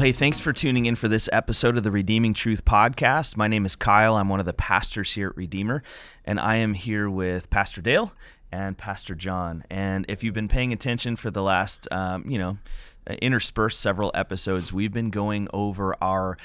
Well, hey, thanks for tuning in for this episode of the Redeeming Truth podcast. My name is Kyle. I'm one of the pastors here at Redeemer, and I am here with Pastor Dale and Pastor Jon. And if you've been paying attention for the last, um, you know, interspersed several episodes, we've been going over our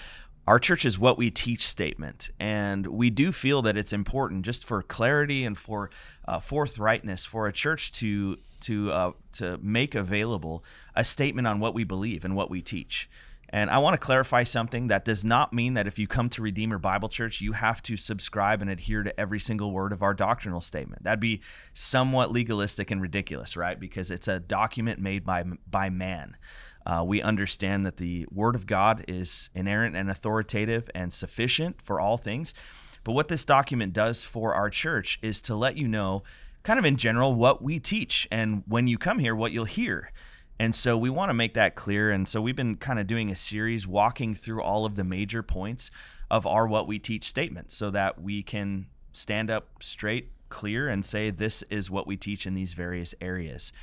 our church is what we teach statement and we do feel that it's important just for clarity and for uh, forthrightness for a church to to uh, to make available a statement on what we believe and what we teach and I want to clarify something that does not mean that if you come to Redeemer Bible Church, you have to subscribe and adhere to every single word of our doctrinal statement. That'd be somewhat legalistic and ridiculous, right? Because it's a document made by by man. Uh, we understand that the Word of God is inerrant and authoritative and sufficient for all things. But what this document does for our church is to let you know, kind of in general, what we teach. And when you come here, what you'll hear. And so we want to make that clear. And so we've been kind of doing a series walking through all of the major points of our what we teach statement so that we can stand up straight, clear, and say, this is what we teach in these various areas.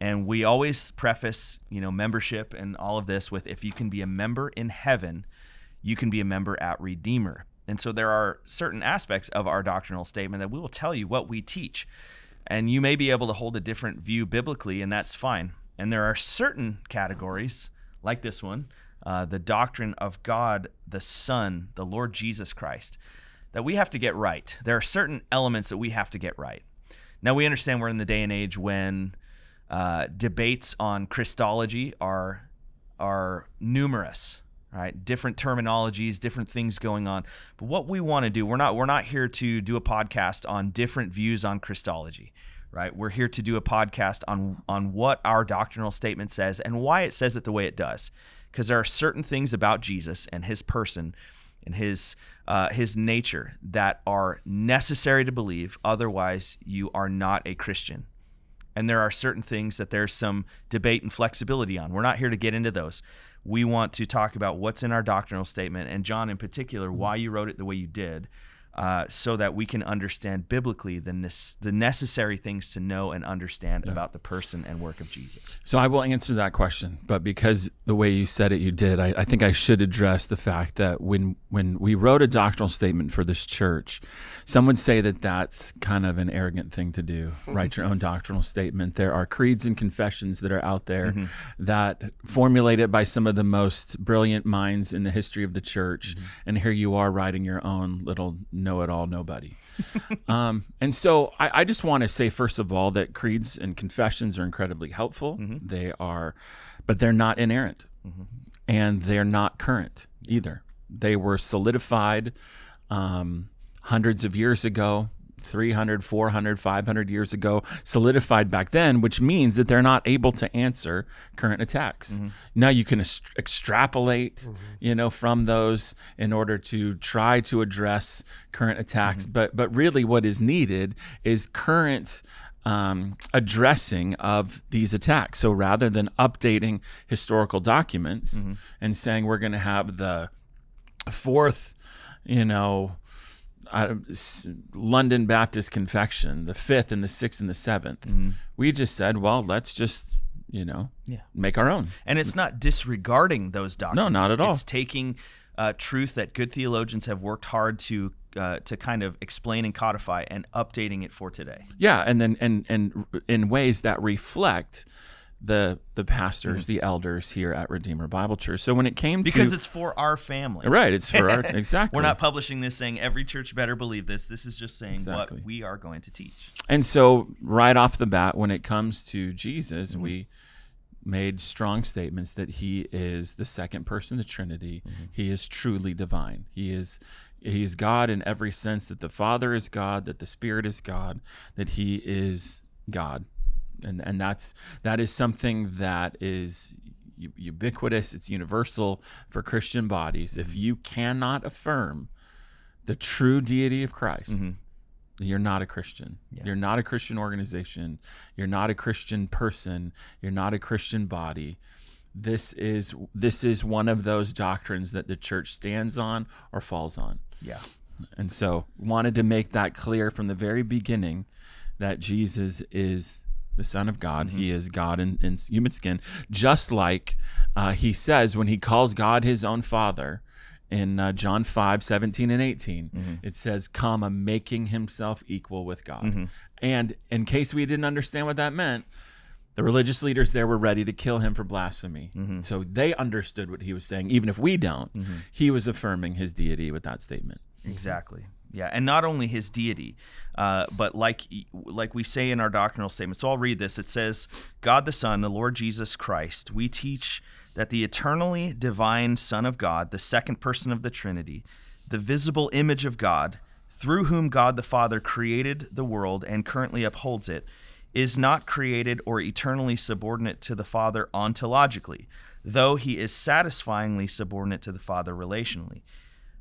And we always preface, you know, membership and all of this with if you can be a member in heaven, you can be a member at Redeemer. And so there are certain aspects of our doctrinal statement that we will tell you what we teach. And you may be able to hold a different view biblically, and that's fine. And there are certain categories, like this one, uh, the doctrine of God, the Son, the Lord Jesus Christ, that we have to get right. There are certain elements that we have to get right. Now, we understand we're in the day and age when uh, debates on Christology are, are numerous right different terminologies different things going on but what we want to do we're not we're not here to do a podcast on different views on christology right? We're here to do a podcast on on what our doctrinal statement says and why it says it the way it does. Because there are certain things about Jesus and his person and his uh, his nature that are necessary to believe. Otherwise, you are not a Christian. And there are certain things that there's some debate and flexibility on. We're not here to get into those. We want to talk about what's in our doctrinal statement, and Jon in particular, why you wrote it the way you did, uh, so that we can understand biblically the, ne- the necessary things to know and understand yeah. about the person and work of Jesus. So I will answer that question, but because the way you said it, you did, I, I think I should address the fact that when when we wrote a doctrinal statement for this church, some would say that that's kind of an arrogant thing to do. Mm-hmm. Write your own doctrinal statement. There are creeds and confessions that are out there mm-hmm. that formulated by some of the most brilliant minds in the history of the church, mm-hmm. and here you are writing your own little know it all nobody. um, and so I, I just want to say, first of all, that creeds and confessions are incredibly helpful. Mm-hmm. They are, but they're not inerrant mm-hmm. and they're not current either. They were solidified um, hundreds of years ago 300, 400, 500 years ago, solidified back then, which means that they're not able to answer current attacks. Mm-hmm. Now you can extrapolate, mm-hmm. you know, from those in order to try to address current attacks. Mm-hmm. But but really, what is needed is current. Um, addressing of these attacks. So rather than updating historical documents mm-hmm. and saying we're going to have the fourth, you know, uh, London Baptist Confession, the fifth and the sixth and the 7th mm-hmm. We just said, well, let's just you know yeah. make our own. And it's not disregarding those documents. No, not at all. It's taking uh, truth that good theologians have worked hard to uh, to kind of explain and codify and updating it for today. Yeah, and then and and in ways that reflect the the pastors, mm-hmm. the elders here at Redeemer Bible Church. So when it came to because it's for our family, right? It's for our exactly. We're not publishing this saying every church better believe this. This is just saying exactly. what we are going to teach. And so right off the bat, when it comes to Jesus, mm-hmm. we made strong statements that he is the second person of the Trinity. Mm-hmm. He is truly divine. He is he's God in every sense that the Father is God, that the Spirit is God, that he is God and and that's that is something that is ubiquitous. It's universal for Christian bodies. Mm-hmm. If you cannot affirm the true deity of Christ. Mm-hmm. You're not a Christian. Yeah. You're not a Christian organization. You're not a Christian person. You're not a Christian body this is this is one of those doctrines that the church stands on or falls on. Yeah. And so wanted to make that clear from the very beginning that Jesus is the Son of God. He mm-hmm. is God in, in human skin, just like uh, he says when he calls God his own Father in uh, John 5, 17 and 18. Mm-hmm. It says, comma, making himself equal with God. Mm-hmm. And in case we didn't understand what that meant, the religious leaders there were ready to kill him for blasphemy. So they understood what he was saying, even if we don't. He was affirming his deity with that statement. Exactly. Yeah, and not only his deity, uh, but like like we say in our doctrinal statement. So I'll read this. It says, "God the Son, the Lord Jesus Christ, we teach that the eternally divine Son of God, the second person of the Trinity, the visible image of God, through whom God the Father created the world and currently upholds it, is not created or eternally subordinate to the Father ontologically, though he is satisfyingly subordinate to the Father relationally."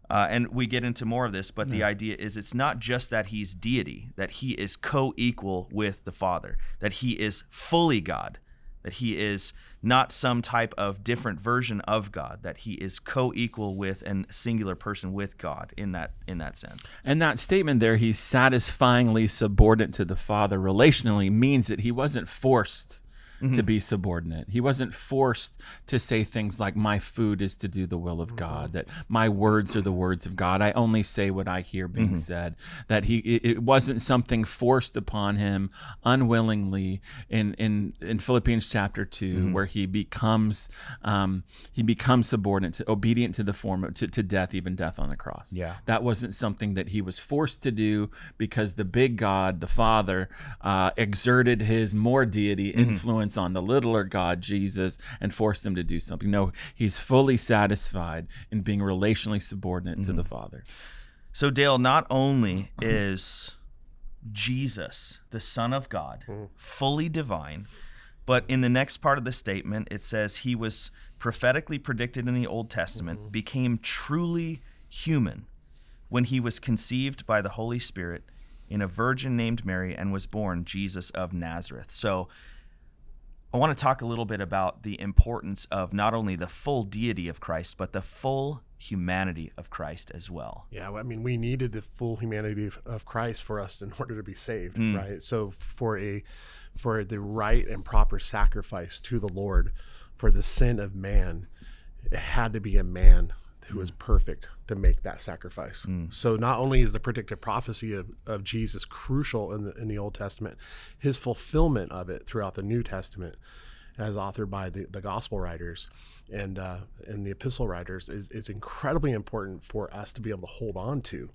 Uh, and we get into more of this, but the idea is it's not just that he's deity, that he is co equal with the Father, that he is fully God, that he is not some type of different version of God, that he is co equal with and singular person with God in that in that sense. And that statement there, he's satisfyingly subordinate to the Father relationally, means that he wasn't forced to mm-hmm. be subordinate. He wasn't forced to say things like, My food is to do the will of God, mm-hmm. that my words are the words of God. I only say what I hear being mm-hmm. said. That he it, wasn't something forced upon him unwillingly in in, in Philippians chapter 2 where he becomes um, he becomes subordinate to obedient to the form of, to, to death, even death on the cross. Yeah. That wasn't something that he was forced to do because the big God, the Father, uh, exerted his more deity influence on the littler God, Jesus, and forced him to do something. No, he's fully satisfied in being relationally subordinate to the mm-hmm. Father. So, Dale, not only is Jesus, the Son of God, hmm. fully divine, but in the next part of the statement, it says he was prophetically predicted in the Old Testament, mm-hmm. became truly human when he was conceived by the Holy Spirit in a virgin named Mary and was born Jesus of Nazareth. So, I want to talk a little bit about the importance of not only the full deity of Christ, but the full humanity of Christ as well. Yeah, I mean, we needed the full humanity of, Christ for us in order to be saved, mm. right? So for a for the right and proper sacrifice to the Lord for the sin of man, it had to be a man who was perfect to make that sacrifice. So not only is the predictive prophecy of, of Jesus crucial in the in the Old Testament, his fulfillment of it throughout the New Testament as authored by the, the gospel writers and uh, and the epistle writers is, is incredibly important for us to be able to hold on to.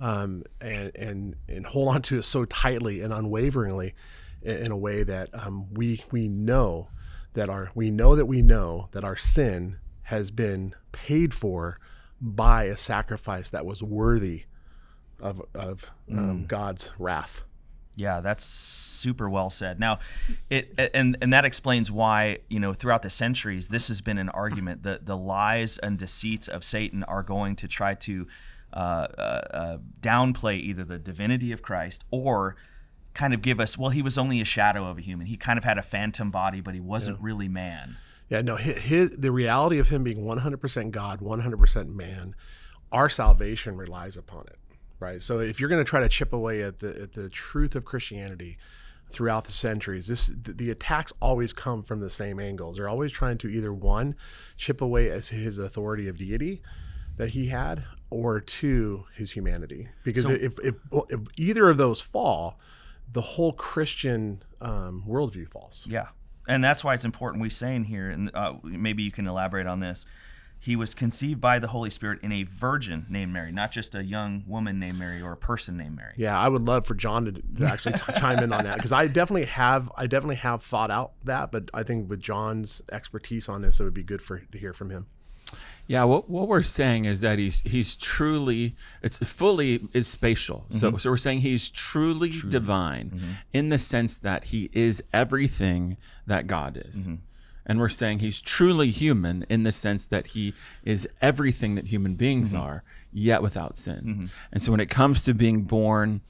Um, and and and hold on to it so tightly and unwaveringly in, in a way that um, we we know that our we know that we know that our sin has been paid for by a sacrifice that was worthy of of um, God's wrath. Yeah, that's super well said. Now, it and and that explains why you know throughout the centuries this has been an argument that the lies and deceits of Satan are going to try to uh, uh, uh, downplay either the divinity of Christ or kind of give us well he was only a shadow of a human. He kind of had a phantom body, but he wasn't really man. Yeah, no, his, his the reality of him being 100% God, 100% man, our salvation relies upon it, right? So if you're going to try to chip away at the at the truth of Christianity throughout the centuries, this the, the attacks always come from the same angles. They're always trying to either one chip away at his authority of deity that he had, or two his humanity. Because if, if if either of those fall, the whole Christian um, worldview falls. Yeah, and that's why it's important we say in here, and uh, maybe you can elaborate on this. He was conceived by the Holy Spirit in a virgin named Mary, not just a young woman named Mary or a person named Mary. Yeah, I would love for Jon to, to actually chime in on that because I definitely have I definitely have thought out that, but I think with Jon's expertise on this, it would be good for to hear from him. Yeah, what, what we're saying is that he's he's truly it's fully is spatial. So mm-hmm. so we're saying he's truly divine mm-hmm. in the sense that he is everything that God is. Mm-hmm. And we're saying he's truly human in the sense that he is everything that human beings are, yet without sin. And so when it comes to being born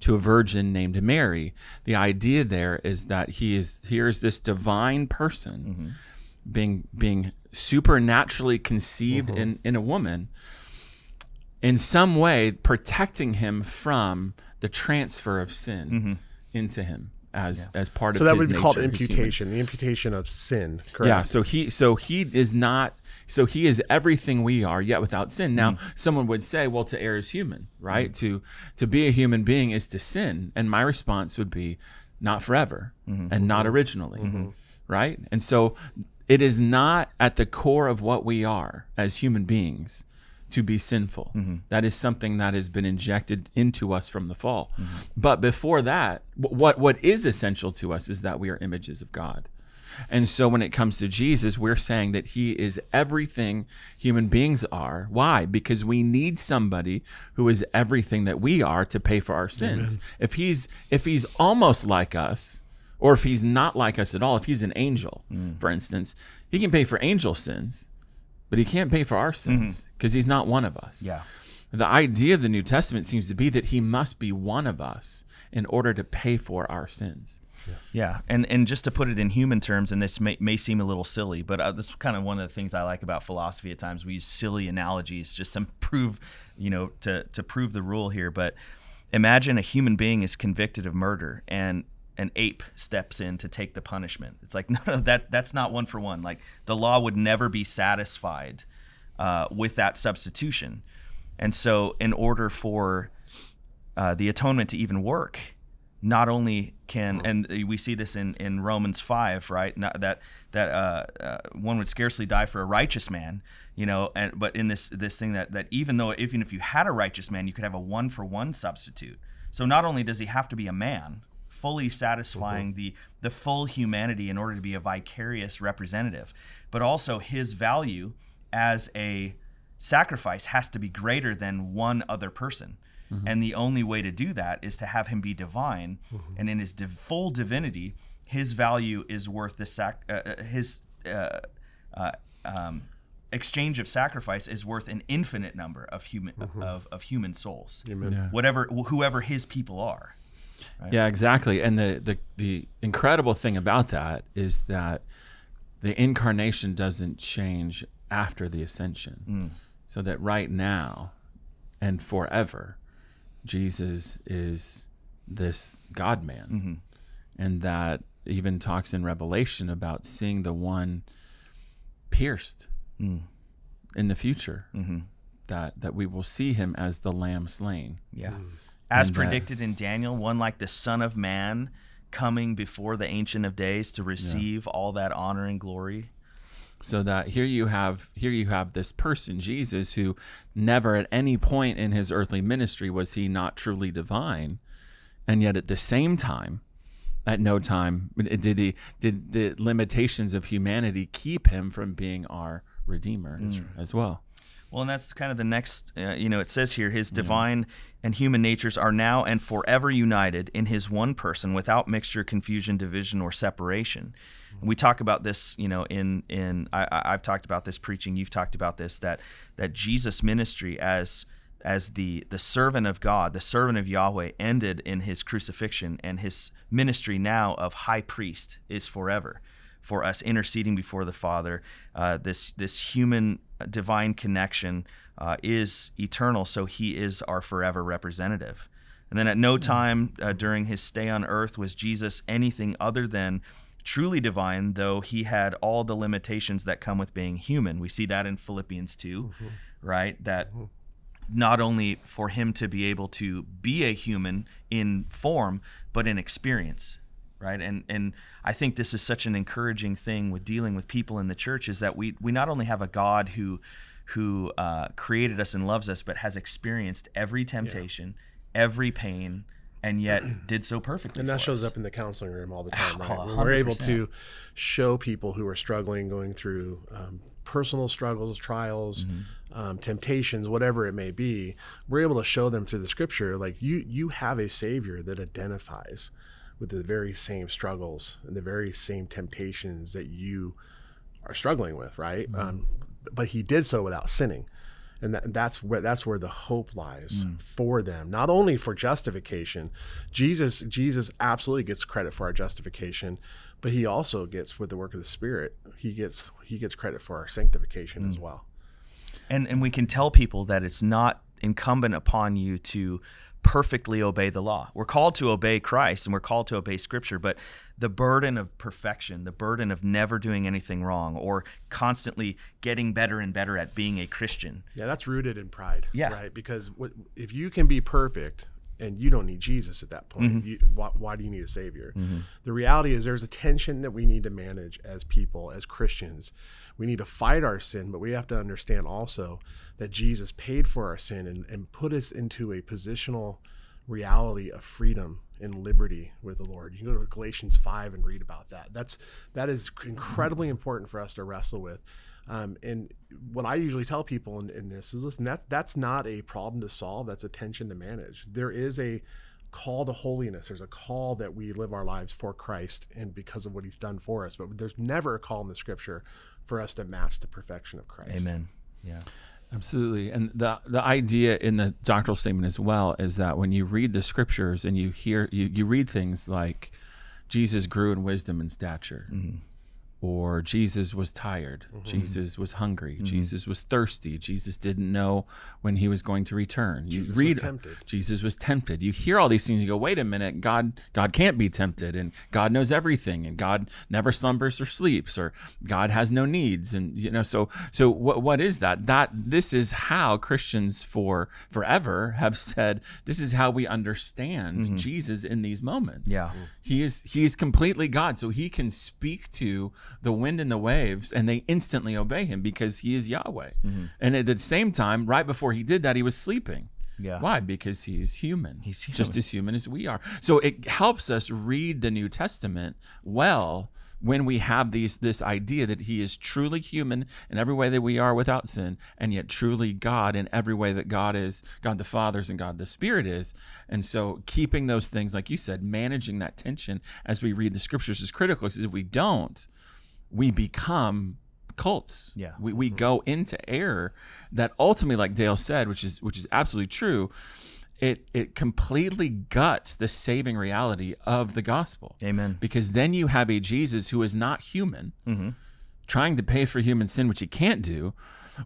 to a virgin named Mary, the idea there is that he is here is this divine person being being supernaturally conceived mm-hmm. in, in a woman in some way protecting him from the transfer of sin mm-hmm. into him as as part So of that his would be called nature, human- imputation, the imputation of sin. Correct. Yeah, so he so he is not so he is everything we are yet without sin. Now, mm-hmm. someone would say, well, to err is human, right? To to be a human being is to sin. And my response would be not forever and not originally. Right? And so it is not at the core of what we are as human beings to be sinful. Mm-hmm. That is something that has been injected into us from the fall. Mm-hmm. But before that, what what is essential to us is that we are images of God. And so when it comes to Jesus, we're saying that he is everything human beings are. Why? Because we need somebody who is everything that we are to pay for our sins. If he's if he's almost like us, or if he's not like us at all, if he's an angel, for instance, he can pay for angel sins, but he can't pay for our sins because he's not one of us. Yeah. The idea of the New Testament seems to be that he must be one of us in order to pay for our sins. Yeah, and and just to put it in human terms, and this may, may seem a little silly, but uh, this is kind of one of the things I like about philosophy. At times, we use silly analogies just to prove, you know, to to prove the rule here. But imagine a human being is convicted of murder, and an ape steps in to take the punishment. It's like no, no, that that's not one for one. Like the law would never be satisfied uh, with that substitution, and so in order for uh, the atonement to even work, not only can and we see this in, in Romans five, right? Not that that uh, uh, one would scarcely die for a righteous man, you know. And but in this this thing that that even though even if you had a righteous man, you could have a one for one substitute. So not only does he have to be a man, fully satisfying the the full humanity in order to be a vicarious representative, but also his value as a sacrifice has to be greater than one other person. And the only way to do that is to have him be divine, and in his div- full divinity, his value is worth the sac- uh, uh, his uh, uh, um, exchange of sacrifice is worth an infinite number of human of, of human souls, Amen. whatever whoever his people are. Yeah, exactly. And the, the the incredible thing about that is that the incarnation doesn't change after the ascension. Mm. So that right now and forever, Jesus is this God man. Mm-hmm. And that even talks in Revelation about seeing the one pierced mm. in the future. Mm-hmm. That, that we will see him as the lamb slain. Yeah. Mm. As And, uh, predicted in Daniel, one like the Son of Man coming before the Ancient of Days to receive all that honor and glory. so that here you have here you have this person jesus who never at any point in his earthly ministry was he not truly divine. And yet at the same time at no time did he did the limitations of humanity keep him from being our redeemer as well Well, and that's kind of the next, uh, you know, it says here, his divine and human natures are now and forever united in his one person without mixture, confusion, division, or separation. And we talk about this, you know, in, in I, I- I've talked about this preaching, you've talked about this, that, that Jesus' ministry as, as the, the servant of God, the servant of Yahweh, ended in his crucifixion, and his ministry now of high priest is forever for us interceding before the Father. Uh, this this human uh, divine connection uh, is eternal, so He is our forever representative. And then at no time uh, during His stay on earth was Jesus anything other than truly divine, though He had all the limitations that come with being human. We see that in Philippians 2, right? That not only for him to be able to be a human in form but in experience right and and i think this is such an encouraging thing with dealing with people in the church is that we we not only have a god who who uh, created us and loves us but has experienced every temptation every pain and yet did so perfectly And that shows us. up in the counseling room all the time, Oh, right? When we're able to show people who are struggling, going through um, personal struggles, trials, Mm-hmm. um, temptations, whatever it may be, we're able to show them through the scripture, like you, you have a Savior that identifies with the very same struggles and the very same temptations that you are struggling with, right? Mm-hmm. Um, but He did so without sinning. And that, that's where that's where the hope lies mm. for them not only for justification. Jesus jesus absolutely gets credit for our justification but he also gets with the work of the spirit he gets he gets credit for our sanctification as mm. well. And and we can tell people that it's not incumbent upon you to perfectly obey the law. We're called to obey Christ and we're called to obey Scripture, but the burden of perfection, the burden of never doing anything wrong or constantly getting better and better at being a Christian. Yeah, that's rooted in pride. Yeah. Right. Because what, if you can be perfect and you don't need Jesus at that point, Mm-hmm. you, why, why do you need a savior? The reality is there's a tension that we need to manage as people, as Christians. We need to fight our sin, but we have to understand also that Jesus paid for our sin and, and put us into a positional reality of freedom and liberty with the Lord. You can go to Galatians 5 and read about that. That's that is incredibly important for us to wrestle with. Um, and what I usually tell people in, in this is listen, that's that's not a problem to solve, that's a tension to manage. There is a call to holiness. There's a call that we live our lives for Christ and because of what he's done for us. But there's never a call in the scripture for us to match the perfection of Christ. Amen. Yeah. Absolutely. And the the idea in the doctrinal statement as well is that when you read the scriptures and you hear you, you read things like Jesus grew in wisdom and stature. Or Jesus was tired. Mm-hmm. Jesus was hungry. Mm-hmm. Jesus was thirsty. Jesus didn't know when he was going to return. You Jesus was read tempted. Jesus was tempted. You hear all these things. You go, wait a minute. God, God can't be tempted, and God knows everything, and God never slumbers or sleeps, or God has no needs, and you know. So, so what, what is that? That this is how Christians for forever have said. This is how we understand mm-hmm. Jesus in these moments. Yeah. he is he is completely God, so he can speak to the wind and the waves, and they instantly obey him because he is Yahweh. Mm-hmm. And at the same time, right before he did that, he was sleeping. Yeah. Why? Because he is human. He's just as human as we are. So it helps us read the New Testament well when we have these this idea that he is truly human in every way that we are without sin, and yet truly God in every way that God is, God the Father's and God the Spirit is. And so keeping those things, like you said, managing that tension as we read the scriptures is critical. Because if we don't, we become cults. Yeah. We, we go into error that ultimately, like Dale said, which is which is absolutely true, it it completely guts the saving reality of the gospel. Amen. Because then you have a Jesus who is not human, mm-hmm. trying to pay for human sin, which he can't do,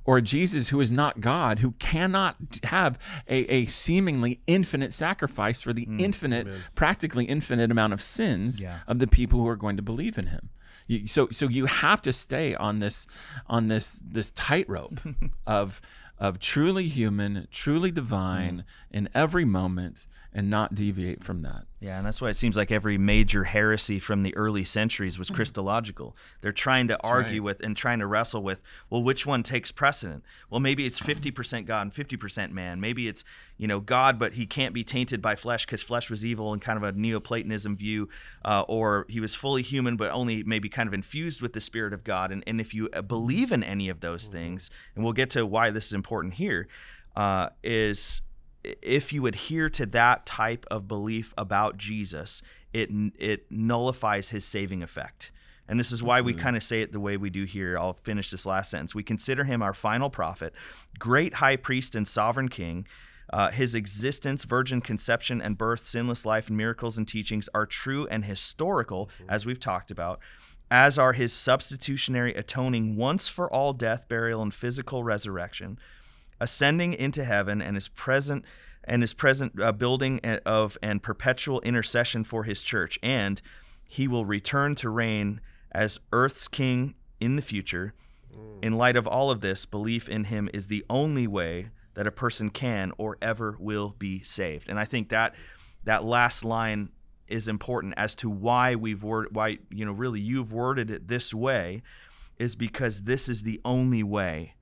or a Jesus who is not God, who cannot have a, a seemingly infinite sacrifice for the mm. infinite, practically infinite amount of sins Yeah. of the people who are going to believe in him. You, so so you have to stay on this on this this tightrope of of truly human, truly divine mm-hmm. in every moment, and not deviate from that. Yeah, and that's why it seems like every major heresy from the early centuries was Christological. They're trying to argue right. with and trying to wrestle with, well, which one takes precedent? Well, maybe it's 50% God and 50% man. Maybe it's, you know, God, but he can't be tainted by flesh because flesh was evil and kind of a Neoplatonism view, uh, or he was fully human, but only maybe kind of infused with the Spirit of God. And, and if you uh, believe in any of those things, and we'll get to why this is important here, uh, is if you adhere to that type of belief about Jesus, it it nullifies his saving effect. And this is why we kind of say it the way we do here. I'll finish this last sentence. We consider him our final prophet, great high priest and sovereign king. Uh, his existence, virgin conception and birth, sinless life, and miracles and teachings are true and historical, as we've talked about, as are his substitutionary atoning once for all death, burial, and physical resurrection ascending into heaven and is present and is present uh, building of and perpetual intercession for his church. And he will return to reign as earth's king in the future. In light of all of this belief in him is the only way that a person can or ever will be saved. And i think that that last line is important as to why we've word why you know really you've worded it this way is because this is the only way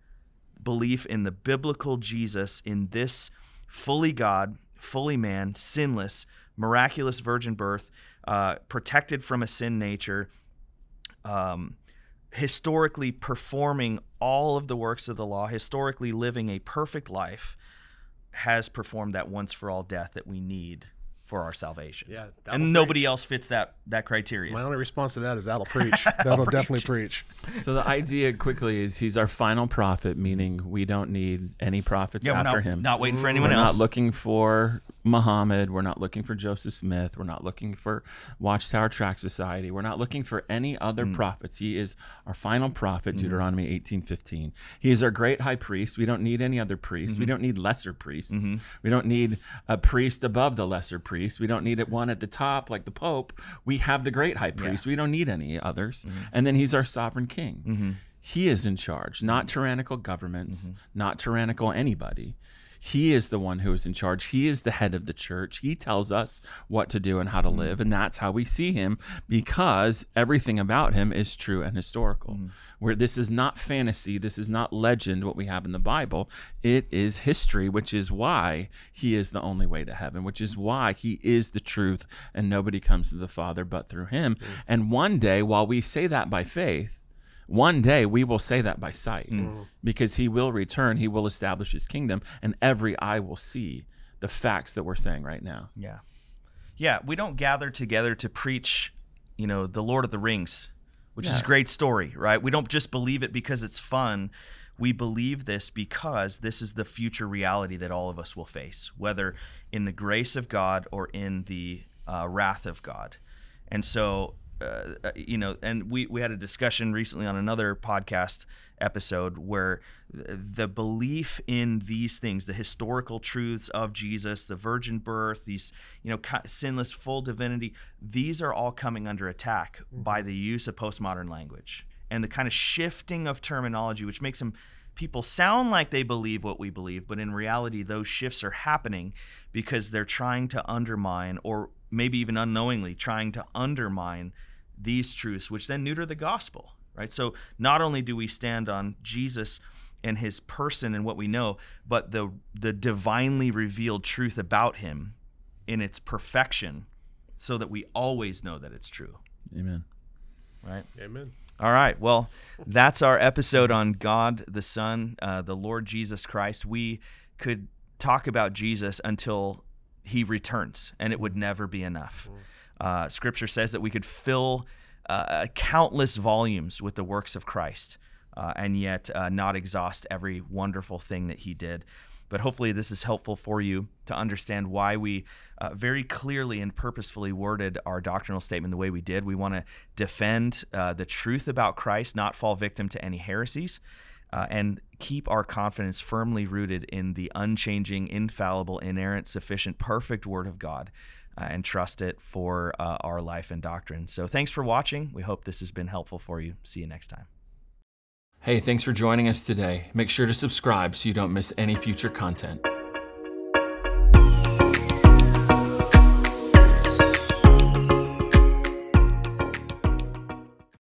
belief in the biblical Jesus, in this fully God, fully man, sinless, miraculous virgin birth, uh, protected from a sin nature, um, historically performing all of the works of the law, historically living a perfect life, has performed that once for all death that we need for our salvation. Yeah, that'll and nobody preach. else fits that that criteria. My only response to that is that'll preach. That'll definitely preach. So the idea quickly is he's our final prophet, meaning we don't need any prophets yeah, after not, him. not waiting for mm-hmm. We're anyone not looking for Muhammad. We're not looking for Joseph Smith. We're not looking for Watchtower Tract Society. We're not looking for any other mm. prophets. He is our final prophet, mm. Deuteronomy 18:15. He is our great high priest. We don't need any other priest. Mm-hmm. We don't need lesser priests. Mm-hmm. We don't need a priest above the lesser priest. We don't need it one at the top like the Pope. We have the great high priest. Yeah. We don't need any others. Mm-hmm. And then he's our sovereign king. Mm-hmm. He is in charge, not tyrannical governments, not tyrannical anybody. He is the one who is in charge. He is the head of the church. He tells us what to do and how to mm-hmm. live. And that's how we see him because everything about him is true and historical. Mm-hmm. Where this is not fantasy, this is not legend, what we have in the Bible. It is history, which is why he is the only way to heaven, which is why he is the truth and nobody comes to the Father but through him. Mm-hmm. And one day, while we say that by faith, one day we will say that by sight mm. because he will return, he will establish his kingdom, and every eye will see the facts that we're saying right now. Yeah. Yeah, we don't gather together to preach, you know, the Lord of the Rings, which yeah. is a great story, right? We don't just believe it because it's fun. We believe this because this is the future reality that all of us will face, whether in the grace of God or in the uh, wrath of God. And so uh, uh, you know, and we, we had a discussion recently on another podcast episode where the belief in these things, the historical truths of Jesus, the virgin birth, these, you know, sinless full divinity, these are all coming under attack mm-hmm. by the use of postmodern language and the kind of shifting of terminology, which makes them people sound like they believe what we believe, but in reality, those shifts are happening because they're trying to undermine or maybe even unknowingly trying to undermine these truths, which then neuter the gospel, right? So not only do we stand on Jesus and his person and what we know, but the the divinely revealed truth about him in its perfection, so that we always know that it's true. Amen. Right. Amen. All right. Well, that's our episode on God the Son, uh, the Lord Jesus Christ. We could talk about Jesus until he returns, and it would never be enough. Mm. Uh, scripture says that we could fill uh, countless volumes with the works of Christ uh, and yet uh, not exhaust every wonderful thing that he did. But hopefully, this is helpful for you to understand why we uh, very clearly and purposefully worded our doctrinal statement the way we did. We want to defend uh, the truth about Christ, not fall victim to any heresies. Uh, and keep our confidence firmly rooted in the unchanging, infallible, inerrant, sufficient, perfect Word of God uh, and trust it for uh, our life and doctrine. So thanks for watching. We hope this has been helpful for you. See you next time. Hey, thanks for joining us today. Make sure to subscribe so you don't miss any future content.